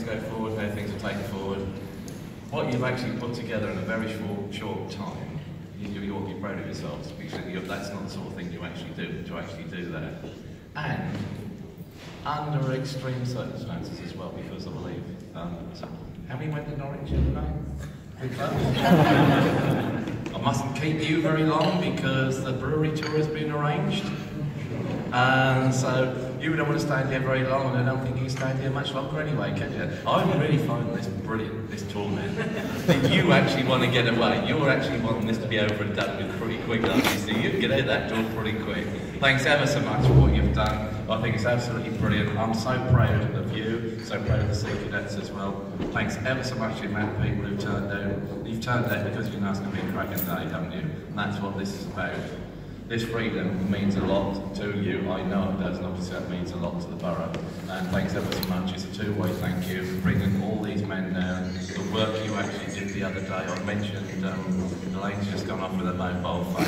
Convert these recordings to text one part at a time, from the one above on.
things go forward, how things are taken forward. What you've actually put together in a very short, short time, you, you ought to be proud of yourselves because that's not the sort of thing you actually do, to actually do that. And under extreme circumstances as well, because I believe, um, so how many went to Norwich tonight? I mustn't keep you very long because the brewery tour has been arranged. And so you don't want to stand here very long, and I don't think you can stand here much longer anyway, can you? I'm really find this brilliant, this tournament. that you actually want to get away. You're actually wanting this to be over and done with pretty quick, aren't you? So you get out that door pretty quick. Thanks ever so much for what you've done. I think it's absolutely brilliant. I'm so proud of you, so proud of the Sea Cadets as well. Thanks ever so much to the amount of people who've turned out. You've turned out because you know it's going to be a cracking day, haven't you? And that's what this is about. This freedom means a lot to you, I know it does, and obviously that means a lot to the borough. And thanks ever so much, it's a two-way thank you for bringing all these men down. The work you actually did the other day, I mentioned um, Elaine's just gone off with a mobile phone.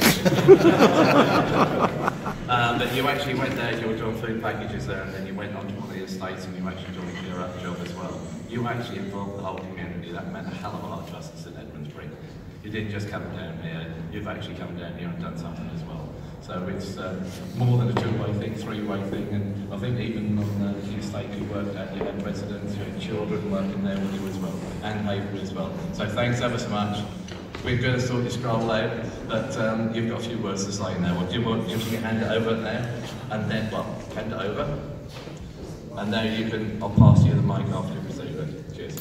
um, but you actually went there, you were doing food packages there, and then you went onto one of the estates and you actually doing a clear up job as well. You actually involved the whole community, that meant a hell of a lot to us in Edmundsbury. You didn't just come down here, you've actually come down here and done something as well. So it's uh, more than a two-way thing, three-way thing, and I think even on the, the estate you worked at, you had residents, you had children working there with you as well, and Haven as well. So thanks ever so much. We're going to sort your scroll out, but um, you've got a few words to say now. What do you want? You can hand it over now, and then what? Hand it over, and now you can. I'll pass you the mic after you receive it. Cheers.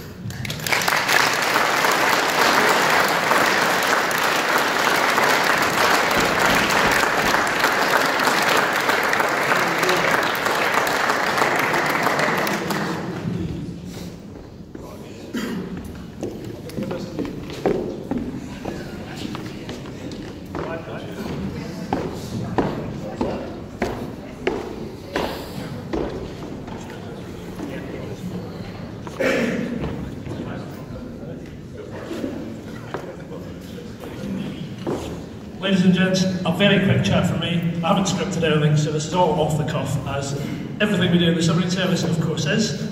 Ladies and gents, a very quick chat from me. I haven't scripted anything, so this is all off the cuff, as everything we do in the submarine service, of course, is.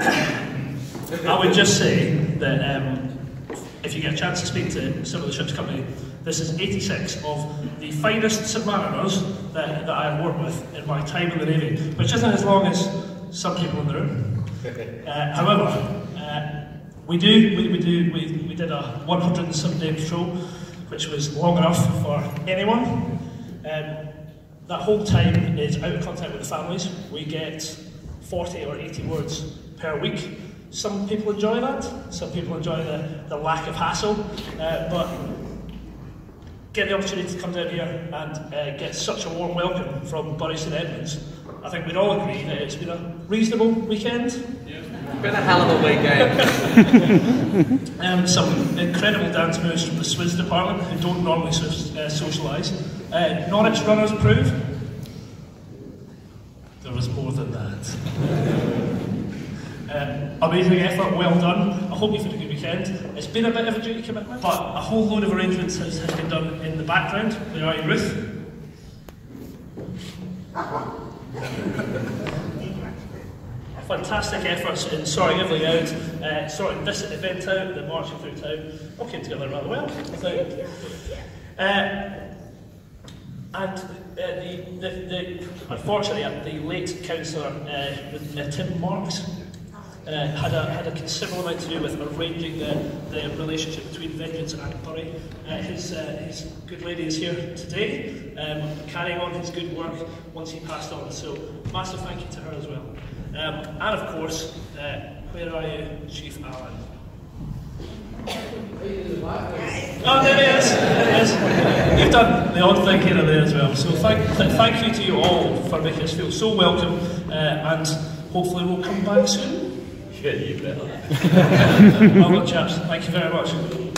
I would just say that um, if you get a chance to speak to some of the ship's company, this is 86 of the finest submariners that, that I've worked with in my time in the Navy, which isn't as long as some people in the room. Uh, however, uh, we do, we, we do, we, we did a 100 and some day patrol which was long enough for anyone. Um, that whole time is out of contact with the families. We get 40 or 80 words per week. Some people enjoy that, some people enjoy the, the lack of hassle, uh, but get the opportunity to come down here and uh, get such a warm welcome from Bury St Edmunds. I think we'd all agree that it's been a reasonable weekend. Yeah, Been a hell of a weekend. um, some incredible dance moves from the Swiss department who don't normally so, uh, socialise. Uh, Norwich runners prove there was more than that. Uh, amazing effort, well done. I hope you've had a good weekend. It's been a bit of a duty commitment, but a whole load of arrangements has, has been done in the background. Where are you, Ruth? fantastic efforts in sorting everything out, uh, sorting this event out, the marching through town, all came together rather well. Uh, and uh, the, the, the, unfortunately, uh, the late councillor uh, uh, Tim Marks uh, had, a, had a considerable amount to do with arranging the, the relationship between Vengeance and Bury. Uh, his, uh, his good lady is here today, um, carrying on his good work once he passed on. So, massive thank you to her as well. Um, and of course, uh, where are you, Chief Allen? Oh, there he is. There he is. You've done the odd thing here and there as well. So thank, th thank you to you all for making us feel so welcome, uh, and hopefully we'll come back soon. Yeah, you better. well done, chaps. Thank you very much.